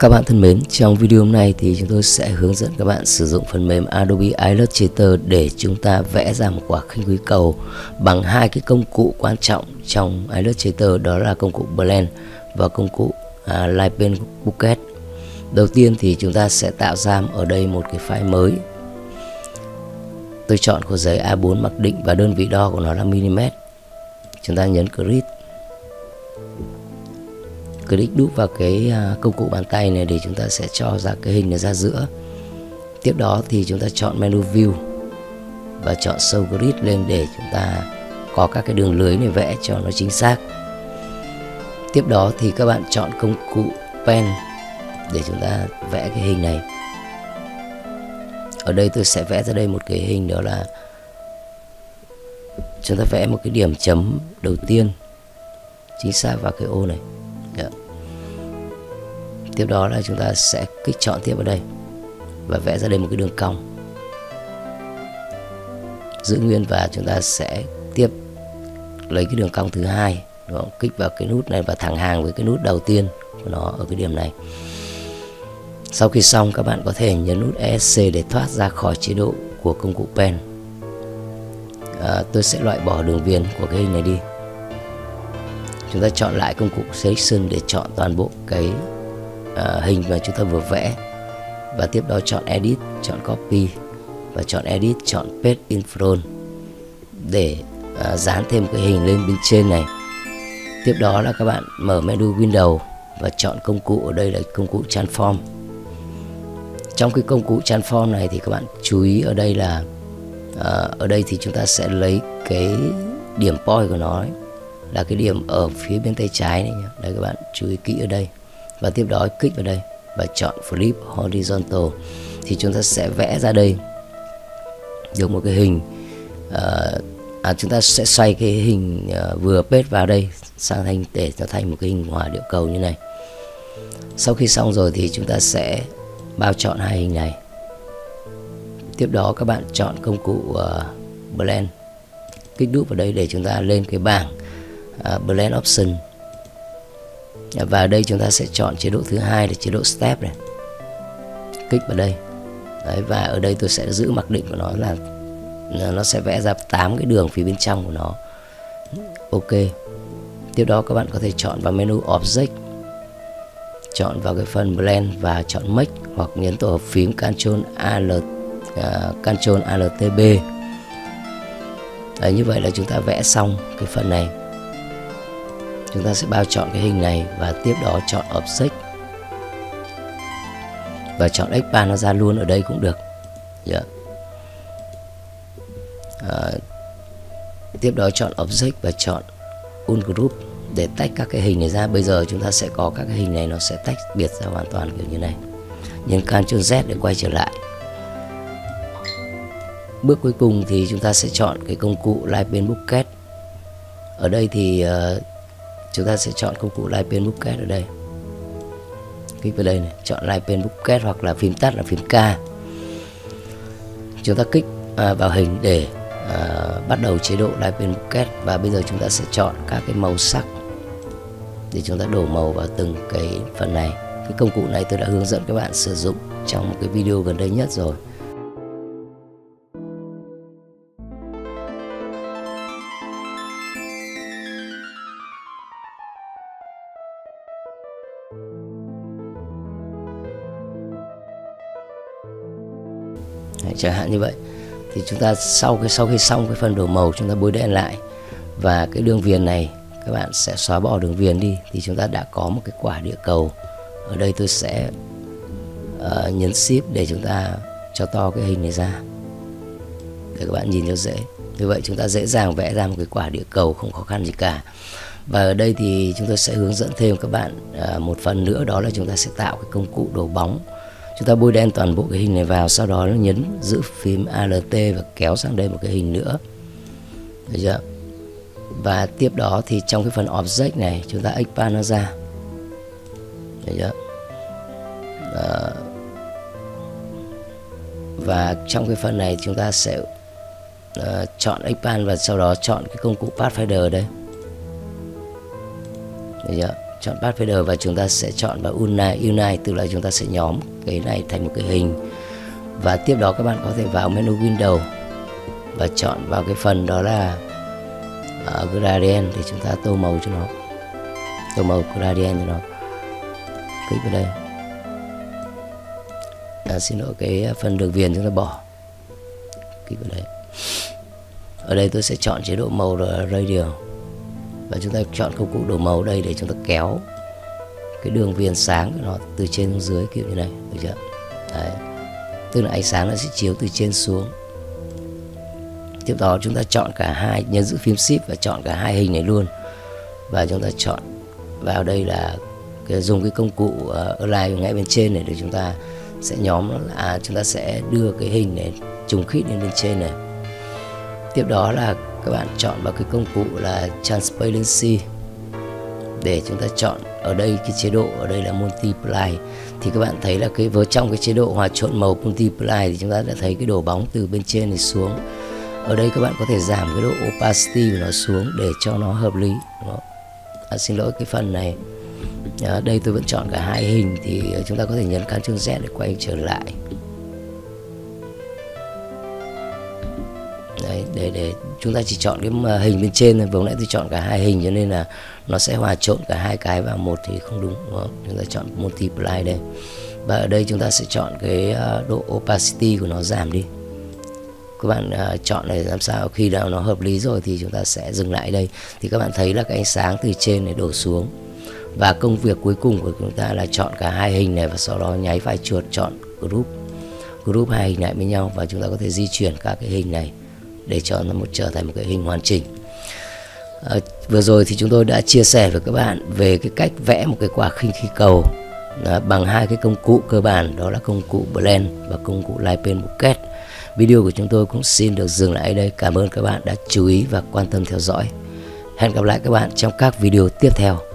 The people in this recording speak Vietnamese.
Các bạn thân mến, trong video hôm nay thì chúng tôi sẽ hướng dẫn các bạn sử dụng phần mềm Adobe Illustrator để chúng ta vẽ ra một quả khinh khí cầu bằng hai cái công cụ quan trọng trong Illustrator đó là công cụ Blend và công cụ à, Lai Pen Bucket. Đầu tiên thì chúng ta sẽ tạo ra ở đây một cái file mới. Tôi chọn khối giấy A4 mặc định và đơn vị đo của nó là mm. Chúng ta nhấn Create click đúp vào cái à, công cụ bàn tay này để chúng ta sẽ cho ra cái hình này ra giữa. Tiếp đó thì chúng ta chọn menu view và chọn sâu grid lên để chúng ta có các cái đường lưới này vẽ cho nó chính xác. Tiếp đó thì các bạn chọn công cụ pen để chúng ta vẽ cái hình này. Ở đây tôi sẽ vẽ ra đây một cái hình đó là chúng ta vẽ một cái điểm chấm đầu tiên chính xác vào cái ô này tiếp đó là chúng ta sẽ kích chọn tiếp vào đây và vẽ ra đây một cái đường cong. Giữ nguyên và chúng ta sẽ tiếp lấy cái đường cong thứ hai đó, kích vào cái nút này và thẳng hàng với cái nút đầu tiên của nó ở cái điểm này. Sau khi xong các bạn có thể nhấn nút ESC để thoát ra khỏi chế độ của công cụ pen. À, tôi sẽ loại bỏ đường viền của cái hình này đi. Chúng ta chọn lại công cụ selection để chọn toàn bộ cái uh, hình mà chúng ta vừa vẽ. Và tiếp đó chọn edit chọn copy. Và chọn edit chọn paste in front. Để uh, dán thêm cái hình lên bên trên này. Tiếp đó là các bạn mở menu Windows và chọn công cụ ở đây là công cụ transform. Trong cái công cụ transform này thì các bạn chú ý ở đây là uh, ở đây thì chúng ta sẽ lấy cái điểm point của nó ấy, là cái điểm ở phía bên tay trái này nhé. đây các bạn chú ý kỹ ở đây và tiếp đó kích vào đây và chọn flip horizontal. Thì chúng ta sẽ vẽ ra đây được một cái hình ờ, à, chúng ta sẽ xoay cái hình ờ, vừa pết vào đây sang thành để trở thành một cái hình hòa điệu cầu như này. Sau khi xong rồi thì chúng ta sẽ bao chọn hai hình này. Tiếp đó các bạn chọn công cụ uh, blend. Kích đúp vào đây để chúng ta lên cái bảng uh, blend option. Dạ, và ở đây chúng ta sẽ chọn chế độ thứ hai là chế độ step này. Kích vào đây. Đấy, và ở đây tôi sẽ giữ mặc định của nó là nó sẽ vẽ ra 8 cái đường phía bên trong của nó. Ok. Tiếp đó các bạn có thể chọn vào menu object chọn vào cái phần blend và chọn make hoặc nhấn tổ hợp phím Ctrl Alt uh, à, Ctrl ALTB Đấy, như vậy là chúng ta vẽ xong cái phần này chúng ta sẽ bao chọn cái hình này và tiếp đó chọn offset và chọn expand nó ra luôn ở đây cũng được. Yeah. Dạ. à, tiếp đó chọn object và chọn ungroup để tách các cái hình này ra. Bây giờ chúng ta sẽ có các cái hình này nó sẽ tách biệt ra hoàn toàn kiểu như này. Nhấn Ctrl Z để quay trở lại. Bước cuối cùng thì chúng ta sẽ chọn cái công cụ Live Lightpen Bucket. Ở đây thì uh, chúng ta sẽ chọn công cụ Live Pen Bucket ở đây. Kích vào đây này chọn Live Pen Bucket hoặc là phím tắt là phím K. Chúng ta kích à, vào hình để à, bắt đầu chế độ Live Pen Bucket và bây giờ chúng ta sẽ chọn các cái màu sắc để chúng ta đổ màu vào từng cái phần này. Cái công cụ này tôi đã hướng dẫn các bạn sử dụng trong một cái video gần đây nhất rồi. Đấy, chẳng hạn như vậy. Thì chúng ta sau cái sau khi xong cái phần đổ màu chúng ta bôi đen lại. Và cái đường viền này các bạn sẽ xóa bỏ đường viền đi. Thì chúng ta đã có một cái quả địa cầu. Ở đây tôi sẽ uh, nhấn ship để chúng ta cho to cái hình này ra. Để các bạn nhìn cho dễ. Như vậy chúng ta dễ dàng vẽ ra một cái quả địa cầu không khó khăn gì cả. Và ở đây thì chúng tôi sẽ hướng dẫn thêm các bạn uh, một phần nữa đó là chúng ta sẽ tạo cái công cụ đổ bóng chúng ta bôi đen toàn bộ cái hình này vào sau đó nó nhấn giữ phím alt và kéo sang đây một cái hình nữa. Được chưa? Và tiếp đó thì trong cái phần object này chúng ta expand nó ra. Được chưa? À, và trong cái phần này chúng ta sẽ uh, chọn expand và sau đó chọn cái công cụ pathfinder ở đây. Được chưa? Chọn Pathfinder và chúng ta sẽ chọn vào Unite, Unite tức là chúng ta sẽ nhóm cái này thành một cái hình. Và tiếp đó các bạn có thể vào menu Window và chọn vào cái phần đó là uh, gradient để chúng ta tô màu cho nó. Tô màu gradient cho nó. Click vào đây. À, xin lỗi cái phần đường viền chúng ta bỏ. Click vào đây. Ở đây tôi sẽ chọn chế độ màu radial và chúng ta chọn công cụ đổ màu đây để chúng ta kéo cái đường viền sáng của nó từ trên xuống dưới kiểu như này được chưa? Đấy. Tức là ánh sáng nó sẽ chiếu từ trên xuống. Tiếp đó chúng ta chọn cả hai nhấn giữ phím shift và chọn cả hai hình này luôn. Và chúng ta chọn vào đây là cái, dùng cái công cụ uh, align ngay bên trên này để chúng ta sẽ nhóm là à, chúng ta sẽ đưa cái hình này trùng khít lên bên trên này. Tiếp đó là các bạn chọn vào cái công cụ là transparency. Để chúng ta chọn ở đây cái chế độ ở đây là multiply thì các bạn thấy là cái vừa trong cái chế độ hòa trộn màu multiply thì chúng ta đã thấy cái đổ bóng từ bên trên này xuống. Ở đây các bạn có thể giảm cái độ opacity của nó xuống để cho nó hợp lý. Đó. À, xin lỗi cái phần này. À, đây tôi vẫn chọn cả hai hình thì ờ, chúng ta có thể nhấn Ctrl Z để quay trở lại. Đấy để để chúng ta chỉ chọn cái ờ, hình bên trên thôi. Vừa nãy tôi chọn cả hai hình cho nên là nó sẽ hòa trộn cả hai cái vào một thì không đúng, đúng không? chúng ta chọn multiply đây. Và ở đây chúng ta sẽ chọn cái ờ, độ opacity của nó giảm đi. Các bạn uh, chọn này làm sao? Khi nào nó hợp lý rồi thì chúng ta sẽ dừng lại đây. Thì các bạn thấy là cái ánh sáng từ trên này đổ xuống. Và công việc cuối cùng của chúng ta là chọn cả hai hình này và sau đó nháy phải chuột chọn group. Group hai hình lại với nhau và chúng ta có thể di chuyển các cái hình này để cho nó một trở thành một cái hình hoàn chỉnh. À, vừa rồi thì chúng tôi đã chia sẻ với các bạn về cái cách vẽ một cái quả khinh khí cầu à, bằng hai cái công cụ cơ bản đó là công cụ blend và công cụ light pen bouquet video của chúng tôi cũng xin được dừng lại đây. Cảm ơn các bạn đã chú ý và quan tâm theo dõi. Hẹn gặp lại các bạn trong các video tiếp theo.